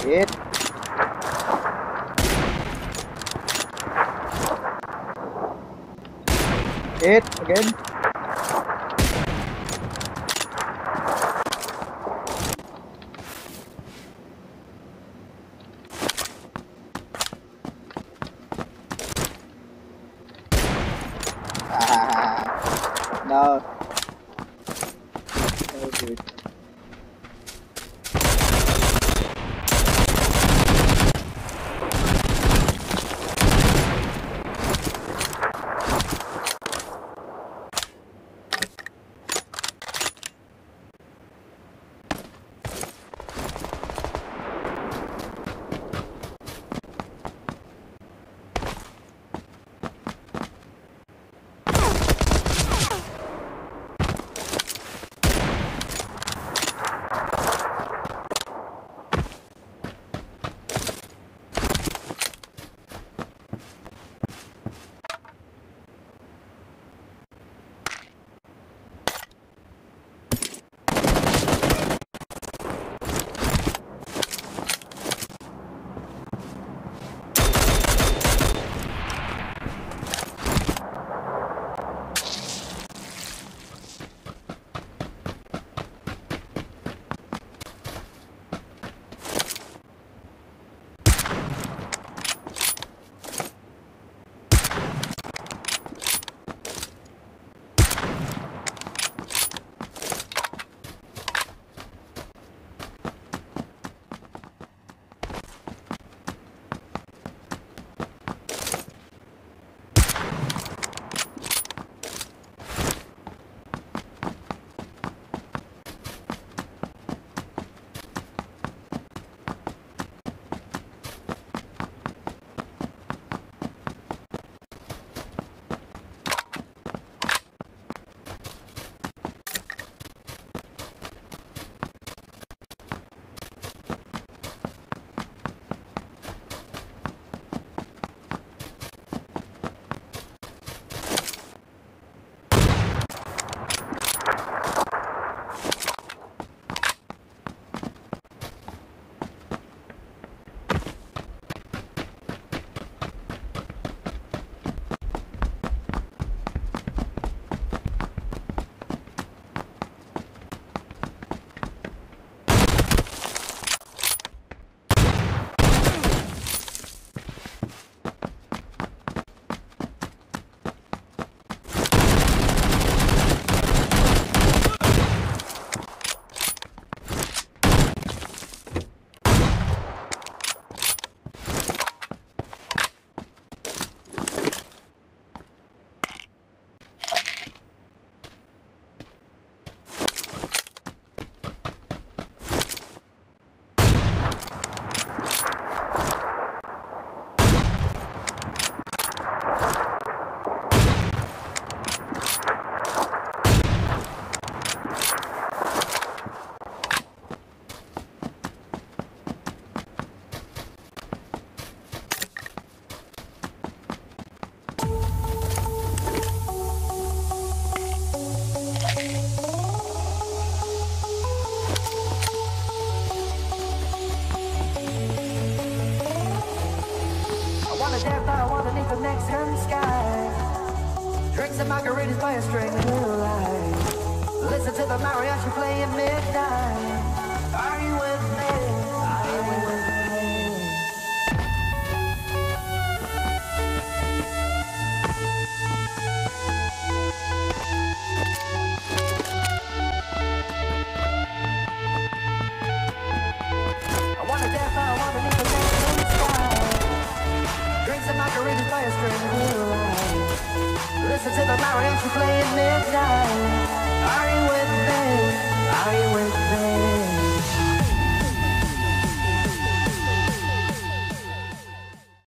Shit. Hit again. Ah, no. No. I wanna underneath the Mexican sky. Drink some margaritas by a string of light. Listen to the mariachi play at midnight. Are you with me? Listen to the mariachi play at midnight. Are you with me? Are you with me?